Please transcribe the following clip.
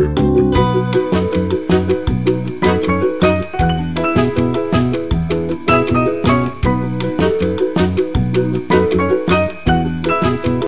Música